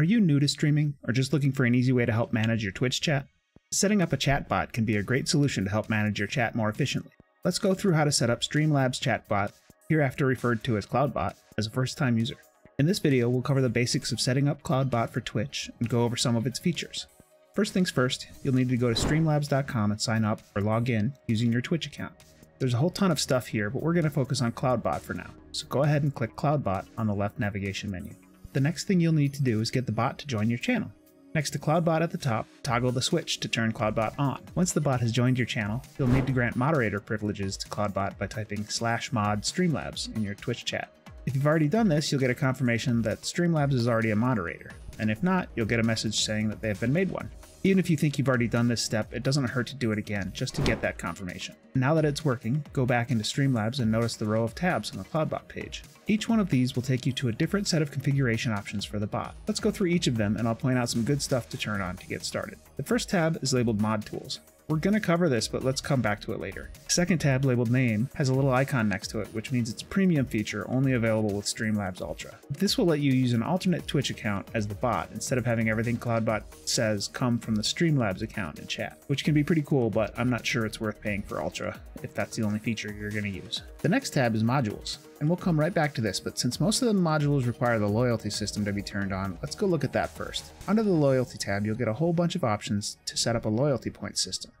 Are you new to streaming or just looking for an easy way to help manage your Twitch chat? Setting up a chatbot can be a great solution to help manage your chat more efficiently. Let's go through how to set up Streamlabs chatbot, hereafter referred to as Cloudbot, as a first-time user. In this video, we'll cover the basics of setting up Cloudbot for Twitch and go over some of its features. First things first, you'll need to go to streamlabs.com and sign up or log in using your Twitch account. There's a whole ton of stuff here, but we're going to focus on Cloudbot for now, so go ahead and click Cloudbot on the left navigation menu. The next thing you'll need to do is get the bot to join your channel. Next to Cloudbot at the top, toggle the switch to turn Cloudbot on. Once the bot has joined your channel, you'll need to grant moderator privileges to Cloudbot by typing slash mod Streamlabs in your Twitch chat. If you've already done this, you'll get a confirmation that Streamlabs is already a moderator, and if not, you'll get a message saying that they have been made one. Even if you think you've already done this step, it doesn't hurt to do it again, just to get that confirmation. Now that it's working, go back into Streamlabs and notice the row of tabs on the Cloudbot page. Each one of these will take you to a different set of configuration options for the bot. Let's go through each of them and I'll point out some good stuff to turn on to get started. The first tab is labeled Mod Tools. We're to cover this, but let's come back to it later. Second tab, labeled Name, has a little icon next to it, which means it's a premium feature only available with Streamlabs Ultra. This will let you use an alternate Twitch account as the bot, instead of having everything Cloudbot says come from the Streamlabs account in chat, which can be pretty cool, but I'm not sure it's worth paying for Ultra if that's the only feature you're going to use. The next tab is Modules, and we'll come right back to this, but since most of the modules require the loyalty system to be turned on, let's go look at that first. Under the Loyalty tab, you'll get a whole bunch of options to set up a loyalty point system.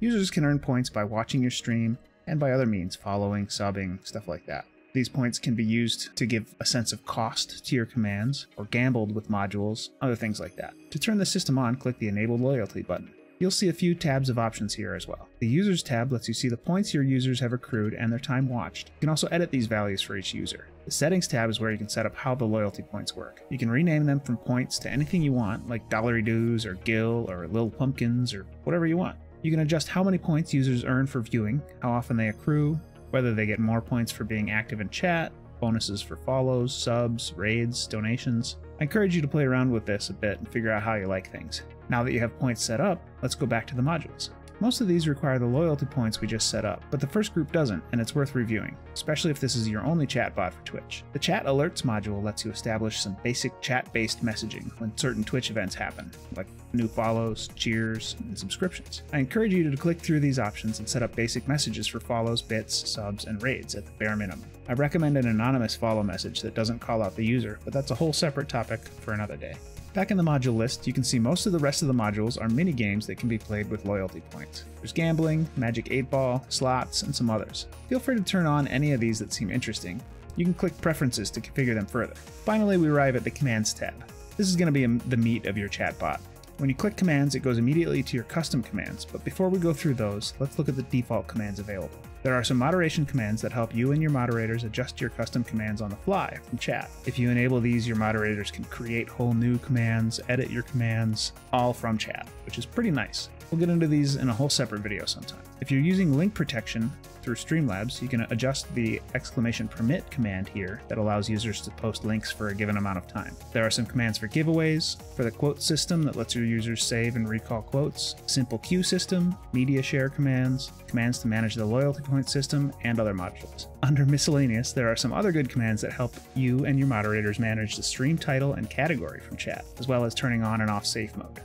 Users can earn points by watching your stream and by other means, following, subbing, stuff like that. These points can be used to give a sense of cost to your commands, or gambled with modules, other things like that. To turn the system on, click the Enable Loyalty button. You'll see a few tabs of options here as well. The Users tab lets you see the points your users have accrued and their time watched. You can also edit these values for each user. The Settings tab is where you can set up how the loyalty points work. You can rename them from points to anything you want, like Dollary Doos or Gil or Little Pumpkins or whatever you want. You can adjust how many points users earn for viewing, how often they accrue, whether they get more points for being active in chat, bonuses for follows, subs, raids, donations. I encourage you to play around with this a bit and figure out how you like things. Now that you have points set up, let's go back to the modules. Most of these require the loyalty points we just set up, but the first group doesn't, and it's worth reviewing, especially if this is your only chatbot for Twitch. The Chat Alerts module lets you establish some basic chat-based messaging when certain Twitch events happen, like new follows, cheers, and subscriptions. I encourage you to click through these options and set up basic messages for follows, bits, subs, and raids at the bare minimum. I recommend an anonymous follow message that doesn't call out the user, but that's a whole separate topic for another day. Back in the module list, you can see most of the rest of the modules are mini games that can be played with loyalty points. There's gambling, Magic 8 Ball, slots, and some others. Feel free to turn on any of these that seem interesting. You can click Preferences to configure them further. Finally, we arrive at the Commands tab. This is going to be um, the meat of your chatbot. When you click Commands, it goes immediately to your custom commands, but before we go through those, let's look at the default commands available. There are some moderation commands that help you and your moderators adjust your custom commands on the fly from chat. If you enable these, your moderators can create whole new commands, edit your commands, all from chat, which is pretty nice. We'll get into these in a whole separate video sometime. If you're using link protection through Streamlabs, you can adjust the exclamation permit command here that allows users to post links for a given amount of time. There are some commands for giveaways, for the quote system that lets your users save and recall quotes, simple queue system, media share commands, commands to manage the loyalty point system, and other modules. Under miscellaneous, there are some other good commands that help you and your moderators manage the stream title and category from chat, as well as turning on and off safe mode.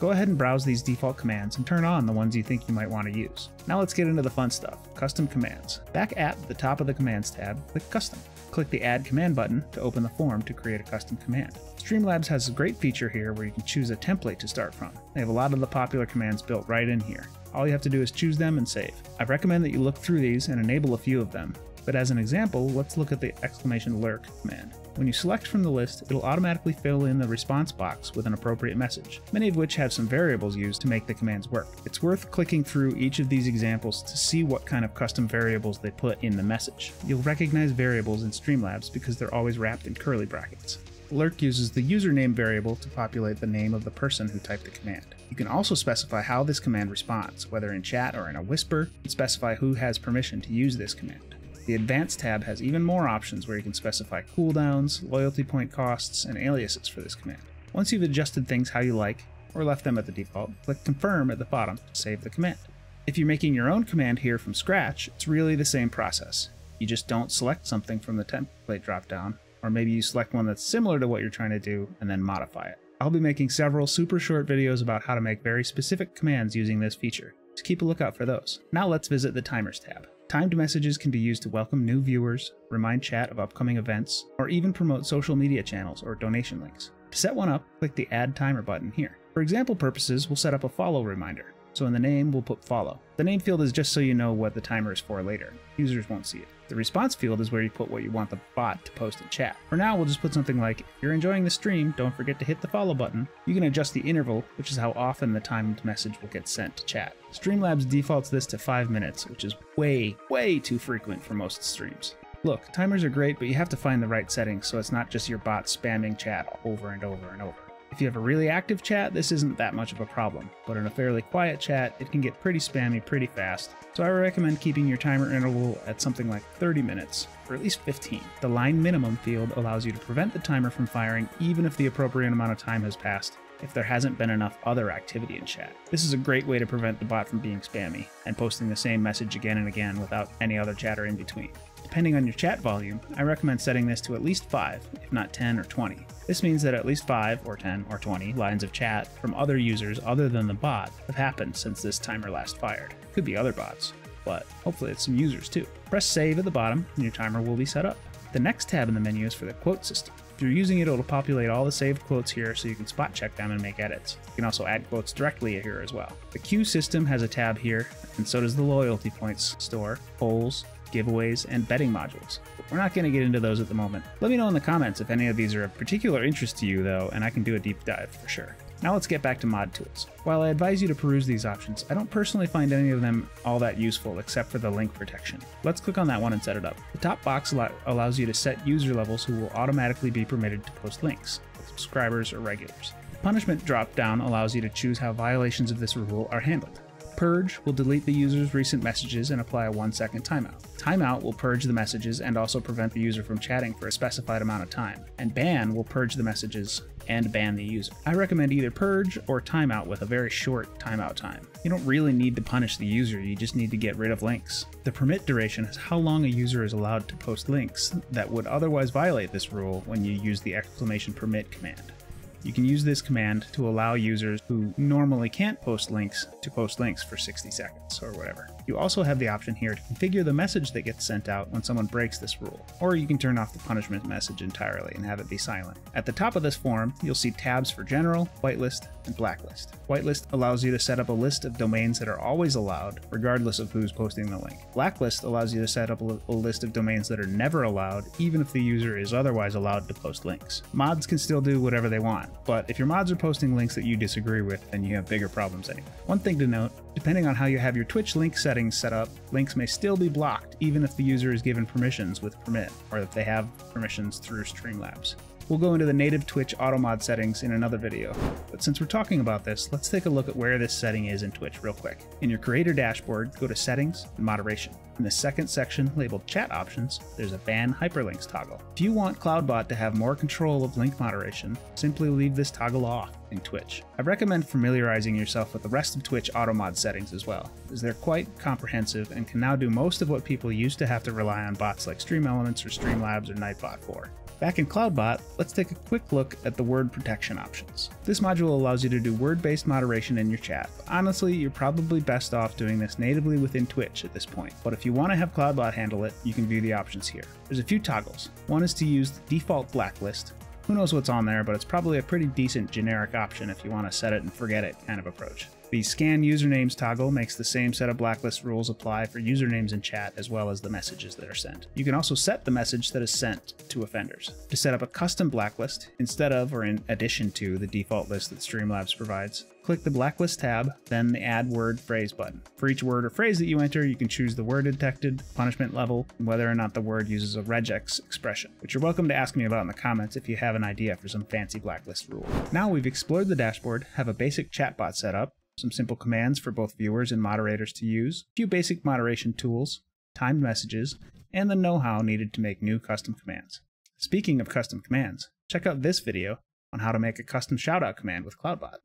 Go ahead and browse these default commands and turn on the ones you think you might want to use. Now let's get into the fun stuff, custom commands. Back at the top of the commands tab, click custom. Click the add command button to open the form to create a custom command. Streamlabs has a great feature here where you can choose a template to start from. They have a lot of the popular commands built right in here. All you have to do is choose them and save. I recommend that you look through these and enable a few of them, but as an example, let's look at the exclamation lurk command. When you select from the list, it'll automatically fill in the response box with an appropriate message, many of which have some variables used to make the commands work. It's worth clicking through each of these examples to see what kind of custom variables they put in the message. You'll recognize variables in Streamlabs because they're always wrapped in curly brackets. Lurk uses the username variable to populate the name of the person who typed the command. You can also specify how this command responds, whether in chat or in a whisper, and specify who has permission to use this command. The Advanced tab has even more options where you can specify cooldowns, loyalty point costs, and aliases for this command. Once you've adjusted things how you like, or left them at the default, click Confirm at the bottom to save the command. If you're making your own command here from scratch, it's really the same process. You just don't select something from the template dropdown, or maybe you select one that's similar to what you're trying to do and then modify it. I'll be making several super short videos about how to make very specific commands using this feature, so keep a lookout for those. Now let's visit the Timers tab. Timed messages can be used to welcome new viewers, remind chat of upcoming events, or even promote social media channels or donation links. To set one up, click the Add Timer button here. For example purposes, we'll set up a follow reminder. So in the name, we'll put follow. The name field is just so you know what the timer is for later. Users won't see it. The response field is where you put what you want the bot to post in chat. For now, we'll just put something like, if you're enjoying the stream, don't forget to hit the follow button. You can adjust the interval, which is how often the timed message will get sent to chat. Streamlabs defaults this to 5 minutes, which is way, way too frequent for most streams. Look, timers are great, but you have to find the right settings so it's not just your bot spamming chat over and over and over. If you have a really active chat, this isn't that much of a problem, but in a fairly quiet chat, it can get pretty spammy pretty fast, so I recommend keeping your timer interval at something like 30 minutes, or at least 15. The line minimum field allows you to prevent the timer from firing even if the appropriate amount of time has passed, if there hasn't been enough other activity in chat. This is a great way to prevent the bot from being spammy and posting the same message again and again without any other chatter in between. Depending on your chat volume, I recommend setting this to at least 5, if not 10 or 20. This means that at least 5 or 10 or 20 lines of chat from other users other than the bot have happened since this timer last fired. Could be other bots, but hopefully it's some users too. Press save at the bottom and your timer will be set up. The next tab in the menu is for the quote system. If you're using it, it'll populate all the saved quotes here so you can spot check them and make edits. You can also add quotes directly here as well. The queue system has a tab here, and so does the loyalty points store, polls, giveaways, and betting modules. We're not going to get into those at the moment. Let me know in the comments if any of these are of particular interest to you, though, and I can do a deep dive for sure. Now let's get back to mod tools. While I advise you to peruse these options, I don't personally find any of them all that useful except for the link protection. Let's click on that one and set it up. The top box allows you to set user levels who will automatically be permitted to post links, subscribers or regulars. The punishment drop down allows you to choose how violations of this rule are handled. Purge will delete the user's recent messages and apply a one second timeout. Timeout will purge the messages and also prevent the user from chatting for a specified amount of time. And ban will purge the messages and ban the user. I recommend either purge or timeout with a very short timeout time. You don't really need to punish the user, you just need to get rid of links. The permit duration is how long a user is allowed to post links that would otherwise violate this rule when you use the exclamation permit command. You can use this command to allow users who normally can't post links to post links for 60 seconds or whatever. You also have the option here to configure the message that gets sent out when someone breaks this rule, or you can turn off the punishment message entirely and have it be silent. At the top of this form, you'll see tabs for General, Whitelist, and Blacklist. Whitelist allows you to set up a list of domains that are always allowed, regardless of who's posting the link. Blacklist allows you to set up a list of domains that are never allowed, even if the user is otherwise allowed to post links. Mods can still do whatever they want, but if your mods are posting links that you disagree with, then you have bigger problems anyway. One thing to note, depending on how you have your Twitch link settings set up, links may still be blocked even if the user is given permissions with permit, or if they have permissions through Streamlabs. We'll go into the native Twitch automod settings in another video, but since we're talking about this, let's take a look at where this setting is in Twitch real quick. In your creator dashboard, go to Settings and Moderation. In the second section labeled Chat Options, there's a Ban Hyperlinks toggle. If you want Cloudbot to have more control of link moderation, simply leave this toggle off in Twitch. I recommend familiarizing yourself with the rest of Twitch automod settings as well, as they're quite comprehensive and can now do most of what people used to have to rely on bots like Stream Elements or Streamlabs or Nightbot for. Back in CloudBot, let's take a quick look at the word protection options. This module allows you to do word-based moderation in your chat. Honestly, you're probably best off doing this natively within Twitch at this point, but if you want to have CloudBot handle it, you can view the options here. There's a few toggles. One is to use the default blacklist, who knows what's on there, but it's probably a pretty decent generic option if you want to set it and forget it kind of approach. The scan usernames toggle makes the same set of blacklist rules apply for usernames in chat as well as the messages that are sent. You can also set the message that is sent to offenders. To set up a custom blacklist, instead of or in addition to the default list that Streamlabs provides, click the blacklist tab, then the add word phrase button. For each word or phrase that you enter, you can choose the word detected, punishment level, and whether or not the word uses a regex expression, which you're welcome to ask me about in the comments if you have an idea for some fancy blacklist rule. Now we've explored the dashboard, have a basic chatbot set up, some simple commands for both viewers and moderators to use, a few basic moderation tools, timed messages, and the know-how needed to make new custom commands. Speaking of custom commands, check out this video on how to make a custom shoutout command with CloudBot.